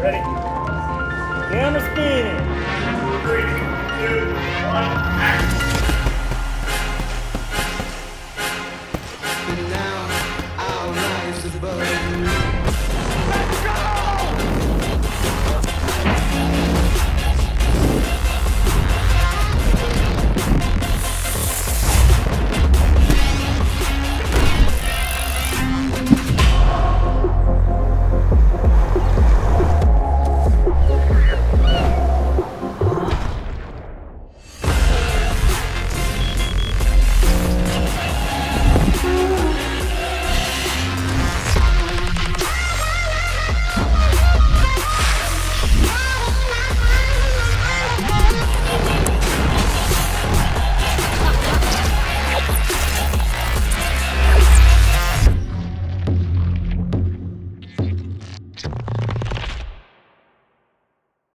Ready? Camera speed. Three, two, one.